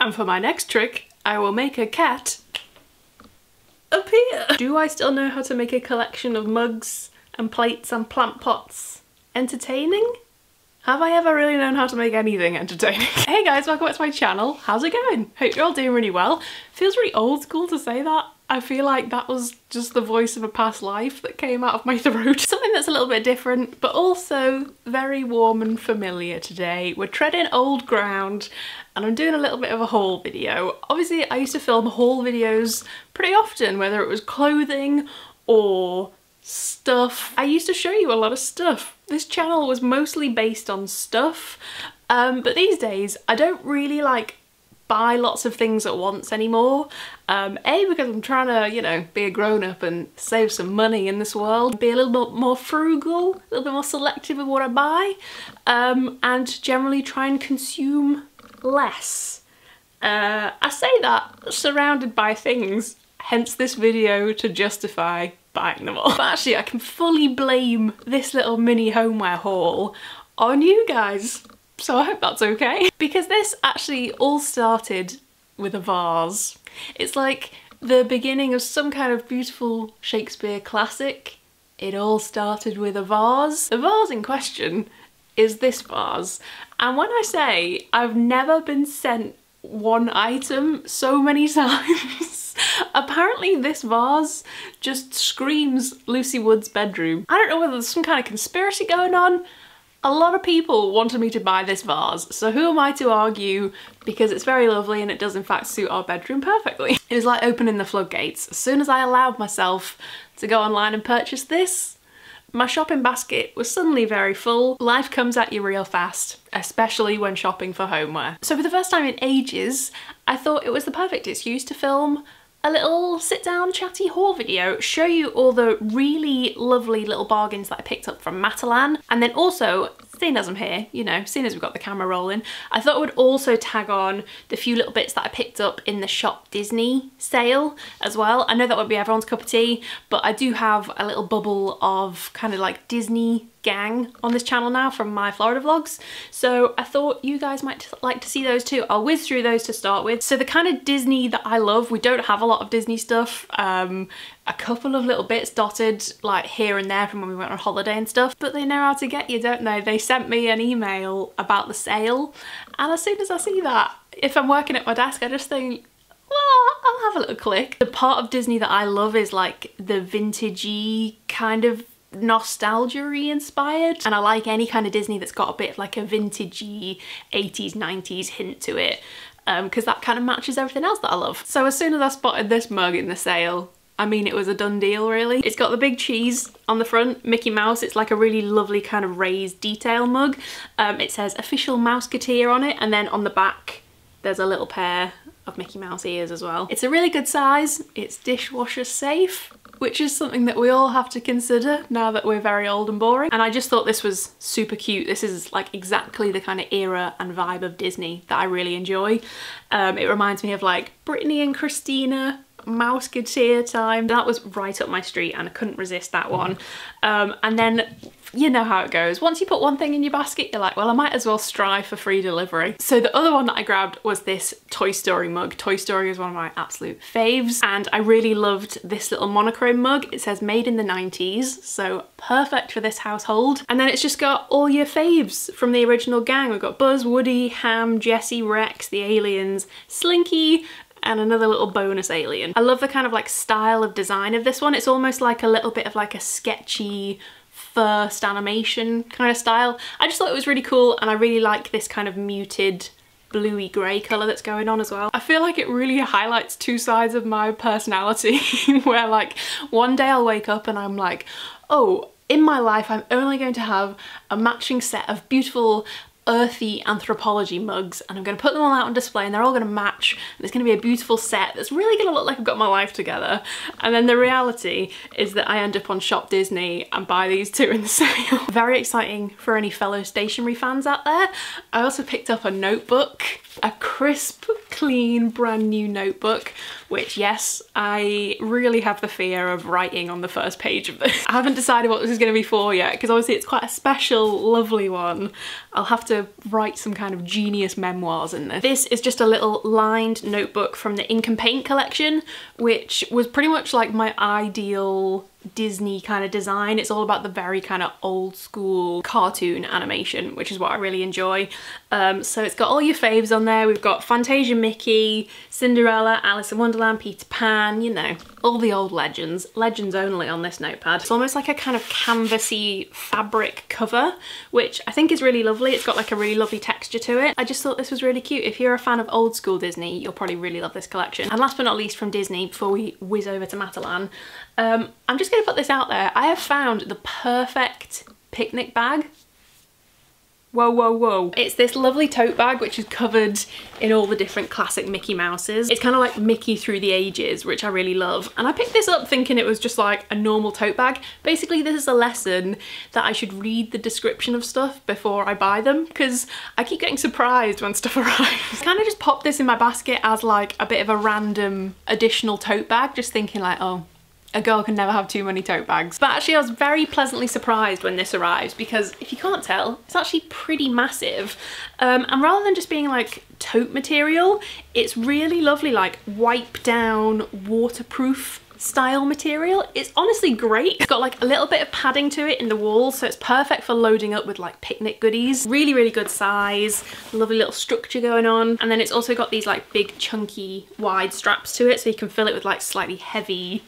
And for my next trick, I will make a cat appear. Do I still know how to make a collection of mugs and plates and plant pots entertaining? Have I ever really known how to make anything entertaining? hey guys, welcome back to my channel. How's it going? Hope you're all doing really well. Feels really old school to say that. I feel like that was just the voice of a past life that came out of my throat. Something that's a little bit different, but also very warm and familiar today. We're treading old ground and I'm doing a little bit of a haul video. Obviously, I used to film haul videos pretty often, whether it was clothing or stuff. I used to show you a lot of stuff. This channel was mostly based on stuff, um, but these days I don't really like buy lots of things at once anymore. Um, a, because I'm trying to, you know, be a grown-up and save some money in this world, be a little bit more frugal, a little bit more selective of what I buy, um, and generally try and consume less. Uh, I say that surrounded by things, hence this video to justify buying them all. But actually I can fully blame this little mini homeware haul on you guys so I hope that's okay. Because this actually all started with a vase. It's like the beginning of some kind of beautiful Shakespeare classic. It all started with a vase. The vase in question is this vase. And when I say I've never been sent one item so many times, apparently this vase just screams Lucy Wood's bedroom. I don't know whether there's some kind of conspiracy going on, a lot of people wanted me to buy this vase, so who am I to argue because it's very lovely and it does in fact suit our bedroom perfectly. It was like opening the floodgates. As soon as I allowed myself to go online and purchase this, my shopping basket was suddenly very full. Life comes at you real fast, especially when shopping for homeware. So for the first time in ages, I thought it was the perfect excuse to film a little sit down chatty haul video, show you all the really lovely little bargains that I picked up from Matalan and then also seeing as I'm here, you know, seeing as we've got the camera rolling, I thought I would also tag on the few little bits that I picked up in the Shop Disney sale as well. I know that would be everyone's cup of tea, but I do have a little bubble of kind of like Disney gang on this channel now from my Florida vlogs. So I thought you guys might like to see those too. I'll whiz through those to start with. So the kind of Disney that I love, we don't have a lot of Disney stuff. Um, a couple of little bits dotted like here and there from when we went on holiday and stuff, but they know how to get you, don't they? They sent me an email about the sale and as soon as I see that, if I'm working at my desk, I just think, well, I'll have a little click. The part of Disney that I love is like the vintagey kind of nostalgia inspired and I like any kind of Disney that's got a bit like a vintagey 80s 90s hint to it because um, that kind of matches everything else that I love. So as soon as I spotted this mug in the sale I mean it was a done deal really. It's got the big cheese on the front, Mickey Mouse, it's like a really lovely kind of raised detail mug. Um, it says official Mouseketeer on it and then on the back there's a little pair of Mickey Mouse ears as well. It's a really good size, it's dishwasher safe, which is something that we all have to consider now that we're very old and boring. And I just thought this was super cute. This is like exactly the kind of era and vibe of Disney that I really enjoy. Um, it reminds me of like Britney and Christina Mouseketeer time. That was right up my street and I couldn't resist that one. Um, and then you know how it goes. Once you put one thing in your basket, you're like, well, I might as well strive for free delivery. So the other one that I grabbed was this Toy Story mug. Toy Story is one of my absolute faves. And I really loved this little monochrome mug. It says made in the 90s, so perfect for this household. And then it's just got all your faves from the original gang. We've got Buzz, Woody, Hamm, Jesse, Rex, the aliens, Slinky, and another little bonus alien. I love the kind of like style of design of this one. It's almost like a little bit of like a sketchy first animation kind of style. I just thought it was really cool and I really like this kind of muted bluey grey colour that's going on as well. I feel like it really highlights two sides of my personality where like one day I'll wake up and I'm like, oh, in my life I'm only going to have a matching set of beautiful earthy Anthropologie mugs and I'm going to put them all out on display and they're all going to match and it's going to be a beautiful set that's really going to look like I've got my life together and then the reality is that I end up on Shop Disney and buy these two in the sale. Very exciting for any fellow stationery fans out there. I also picked up a notebook, a crisp, clean, brand new notebook which yes, I really have the fear of writing on the first page of this. I haven't decided what this is going to be for yet because obviously it's quite a special, lovely one. I'll have to write some kind of genius memoirs in this. This is just a little lined notebook from the Ink and Paint collection, which was pretty much like my ideal Disney kind of design. It's all about the very kind of old school cartoon animation, which is what I really enjoy. Um, so it's got all your faves on there. We've got Fantasia Mickey, Cinderella, Alice in Wonderland, Peter Pan, you know, all the old legends. Legends only on this notepad. It's almost like a kind of canvassy fabric cover, which I think is really lovely. It's got like a really lovely texture to it. I just thought this was really cute. If you're a fan of old school Disney, you'll probably really love this collection. And last but not least from Disney, before we whiz over to Matalan, um, I'm just gonna put this out there. I have found the perfect picnic bag Whoa, whoa, whoa. It's this lovely tote bag which is covered in all the different classic Mickey Mouses. It's kind of like Mickey through the ages, which I really love. And I picked this up thinking it was just like a normal tote bag. Basically, this is a lesson that I should read the description of stuff before I buy them because I keep getting surprised when stuff arrives. kind of just popped this in my basket as like a bit of a random additional tote bag, just thinking like, oh, a girl can never have too many tote bags. But actually I was very pleasantly surprised when this arrived because if you can't tell, it's actually pretty massive. Um, and rather than just being like tote material, it's really lovely like wipe down waterproof style material. It's honestly great. It's got like a little bit of padding to it in the walls, so it's perfect for loading up with like picnic goodies. Really, really good size, lovely little structure going on. And then it's also got these like big chunky wide straps to it, so you can fill it with like slightly heavy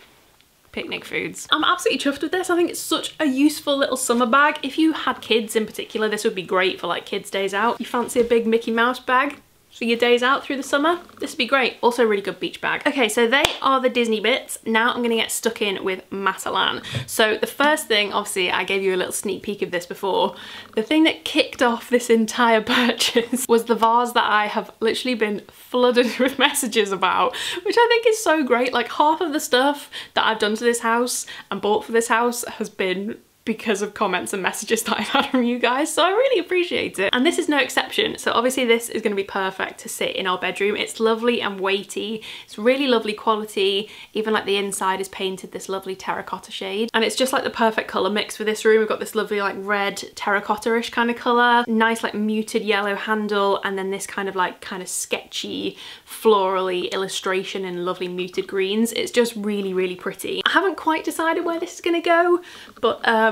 picnic foods. I'm absolutely chuffed with this. I think it's such a useful little summer bag. If you had kids in particular, this would be great for like kids days out. You fancy a big Mickey Mouse bag? For your days out through the summer. This would be great. Also really good beach bag. Okay, so they are the Disney bits. Now I'm gonna get stuck in with Matalan. So the first thing, obviously I gave you a little sneak peek of this before. The thing that kicked off this entire purchase was the vase that I have literally been flooded with messages about, which I think is so great. Like half of the stuff that I've done to this house and bought for this house has been because of comments and messages that I've had from you guys so I really appreciate it. And this is no exception so obviously this is going to be perfect to sit in our bedroom. It's lovely and weighty it's really lovely quality even like the inside is painted this lovely terracotta shade. And it's just like the perfect colour mix for this room. We've got this lovely like red terracotta-ish kind of colour nice like muted yellow handle and then this kind of like kind of sketchy florally illustration in lovely muted greens. It's just really really pretty. I haven't quite decided where this is going to go but um um,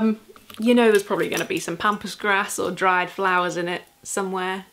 you know there's probably going to be some pampas grass or dried flowers in it somewhere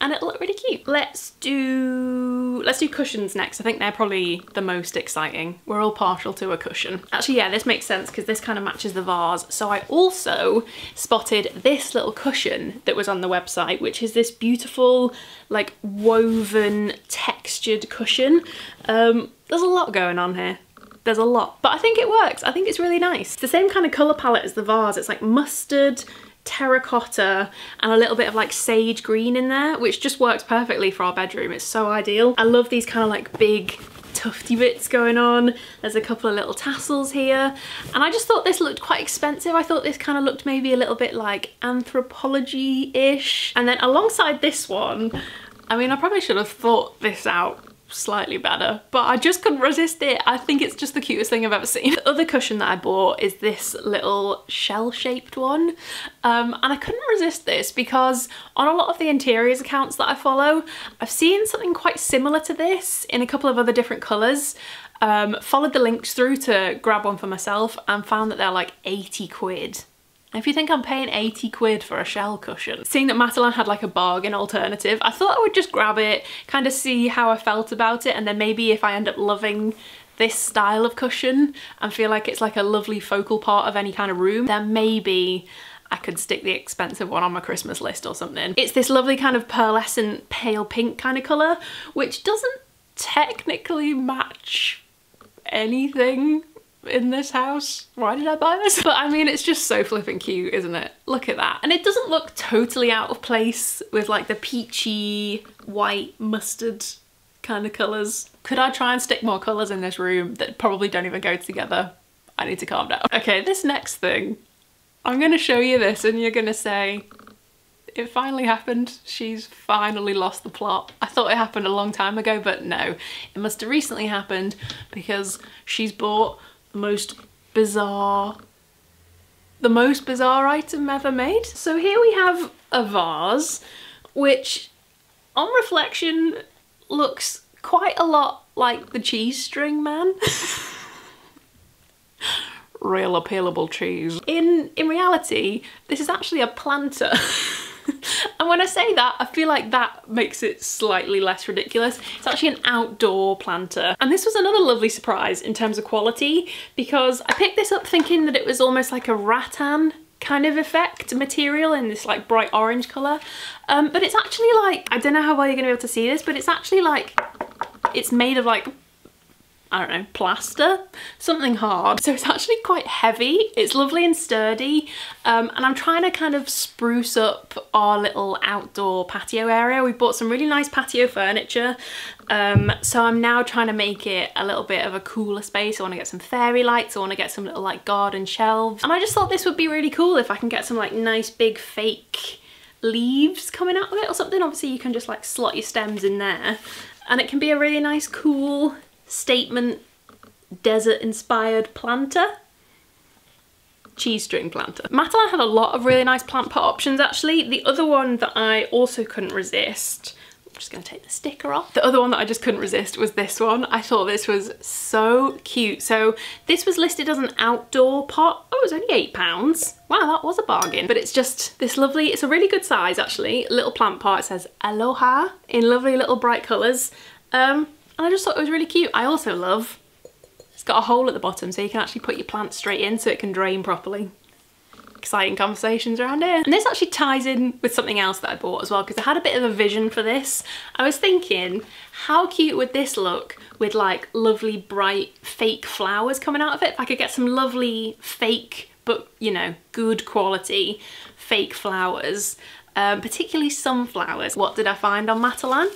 and it'll look really cute. Let's do, let's do cushions next. I think they're probably the most exciting. We're all partial to a cushion. Actually, yeah, this makes sense because this kind of matches the vase. So I also spotted this little cushion that was on the website, which is this beautiful, like woven textured cushion. Um, there's a lot going on here there's a lot. But I think it works. I think it's really nice. It's the same kind of colour palette as the vase. It's like mustard, terracotta and a little bit of like sage green in there which just works perfectly for our bedroom it's so ideal i love these kind of like big tufty bits going on there's a couple of little tassels here and i just thought this looked quite expensive i thought this kind of looked maybe a little bit like Anthropologie-ish and then alongside this one I mean, I probably should have thought this out slightly better but I just couldn't resist it. I think it's just the cutest thing I've ever seen. The other cushion that I bought is this little shell-shaped one um, and I couldn't resist this because on a lot of the interiors accounts that I follow I've seen something quite similar to this in a couple of other different colours. Um, followed the links through to grab one for myself and found that they're like 80 quid if you think I'm paying 80 quid for a shell cushion, seeing that Matalan had like a bargain alternative, I thought I would just grab it, kind of see how I felt about it, and then maybe if I end up loving this style of cushion and feel like it's like a lovely focal part of any kind of room, then maybe I could stick the expensive one on my Christmas list or something. It's this lovely kind of pearlescent pale pink kind of colour, which doesn't technically match anything in this house. Why did I buy this? But I mean, it's just so flipping cute, isn't it? Look at that. And it doesn't look totally out of place with like the peachy, white, mustard kind of colours. Could I try and stick more colours in this room that probably don't even go together? I need to calm down. Okay, this next thing, I'm gonna show you this and you're gonna say, it finally happened. She's finally lost the plot. I thought it happened a long time ago, but no. It must have recently happened because she's bought most bizarre the most bizarre item ever made. So here we have a vase, which on reflection looks quite a lot like the cheese string man. Real appealable cheese. In, in reality, this is actually a planter. and when I say that, I feel like that makes it slightly less ridiculous. It's actually an outdoor planter. And this was another lovely surprise in terms of quality because I picked this up thinking that it was almost like a rattan kind of effect material in this like bright orange colour. Um, but it's actually like, I don't know how well you're going to be able to see this, but it's actually like, it's made of like I don't know, plaster, something hard. So it's actually quite heavy. It's lovely and sturdy. Um, and I'm trying to kind of spruce up our little outdoor patio area. We bought some really nice patio furniture. Um, so I'm now trying to make it a little bit of a cooler space. I want to get some fairy lights. I want to get some little like garden shelves. And I just thought this would be really cool if I can get some like nice big fake leaves coming out of it or something. Obviously you can just like slot your stems in there and it can be a really nice cool statement desert inspired planter cheese string planter. Matalan had a lot of really nice plant pot options actually. The other one that I also couldn't resist I'm just going to take the sticker off. The other one that I just couldn't resist was this one. I thought this was so cute. So this was listed as an outdoor pot. Oh, it was only eight pounds. Wow, that was a bargain. But it's just this lovely, it's a really good size actually. Little plant pot, it says Aloha in lovely little bright colours. Um, and I just thought it was really cute. I also love, it's got a hole at the bottom so you can actually put your plant straight in so it can drain properly. Exciting conversations around here. And this actually ties in with something else that I bought as well because I had a bit of a vision for this. I was thinking, how cute would this look with like lovely bright fake flowers coming out of it? If I could get some lovely fake but you know good quality fake flowers um, particularly sunflowers. What did I find on Matalan?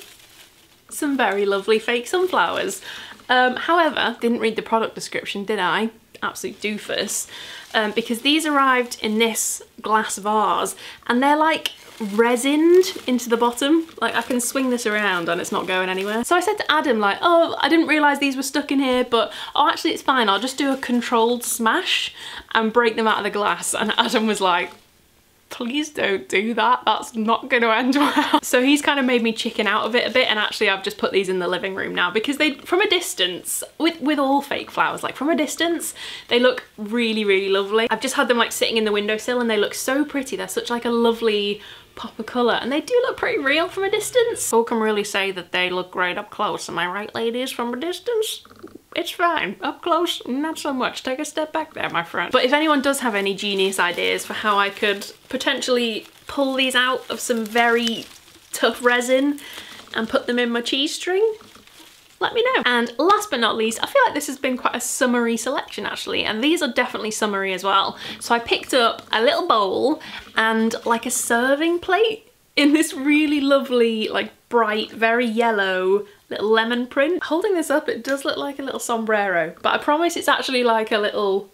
Some very lovely fake sunflowers. Um, however, didn't read the product description, did I? Absolute doofus. Um, because these arrived in this glass vase and they're like resined into the bottom. Like I can swing this around and it's not going anywhere. So I said to Adam like, oh, I didn't realise these were stuck in here, but oh, actually it's fine. I'll just do a controlled smash and break them out of the glass. And Adam was like, please don't do that. That's not going to end well. So he's kind of made me chicken out of it a bit and actually I've just put these in the living room now because they, from a distance, with, with all fake flowers, like from a distance, they look really, really lovely. I've just had them like sitting in the windowsill and they look so pretty. They're such like a lovely pop of colour and they do look pretty real from a distance. Who can really say that they look great up close, am I right ladies, from a distance? It's fine. Up close, not so much. Take a step back there, my friend. But if anyone does have any genius ideas for how I could potentially pull these out of some very tough resin and put them in my cheese string, let me know. And last but not least, I feel like this has been quite a summery selection actually, and these are definitely summery as well. So I picked up a little bowl and like a serving plate in this really lovely, like bright, very yellow little lemon print. Holding this up, it does look like a little sombrero, but I promise it's actually like a little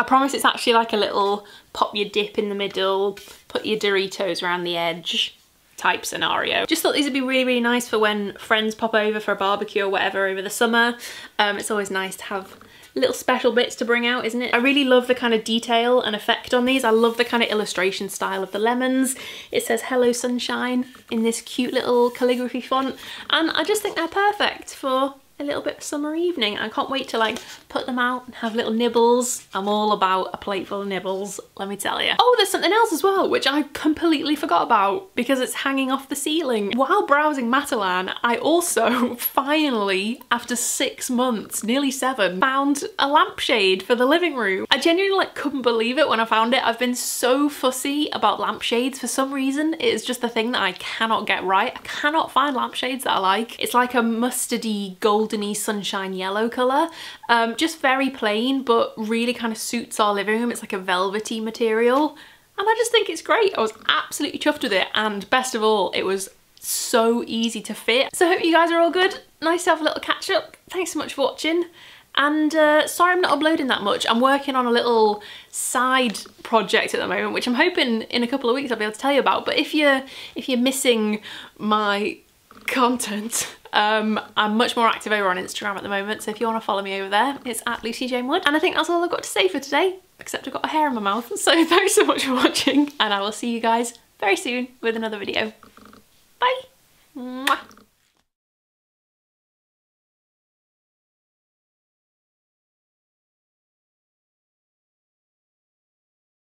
I promise it's actually like a little pop your dip in the middle, put your Doritos around the edge type scenario. Just thought these would be really, really nice for when friends pop over for a barbecue or whatever over the summer. Um, it's always nice to have little special bits to bring out, isn't it? I really love the kind of detail and effect on these. I love the kind of illustration style of the lemons. It says Hello Sunshine in this cute little calligraphy font. And I just think they're perfect for a little bit of summer evening. I can't wait to like put them out and have little nibbles. I'm all about a plateful of nibbles, let me tell you. Oh, there's something else as well, which I completely forgot about because it's hanging off the ceiling. While browsing Matalan, I also finally, after six months, nearly seven, found a lampshade for the living room. I genuinely like couldn't believe it when I found it. I've been so fussy about lampshades for some reason. It is just the thing that I cannot get right. I cannot find lampshades that I like. It's like a mustardy gold goldeny sunshine yellow colour. Um, just very plain, but really kind of suits our living room. It's like a velvety material. And I just think it's great. I was absolutely chuffed with it. And best of all, it was so easy to fit. So I hope you guys are all good. Nice to have a little catch up. Thanks so much for watching. And uh, sorry I'm not uploading that much. I'm working on a little side project at the moment, which I'm hoping in a couple of weeks I'll be able to tell you about. But if you're if you're missing my content, um, I'm much more active over on Instagram at the moment. So if you want to follow me over there, it's at Lucy Jane Wood. And I think that's all I've got to say for today, except I've got a hair in my mouth. So thanks so much for watching, and I will see you guys very soon with another video. Bye. Mwah.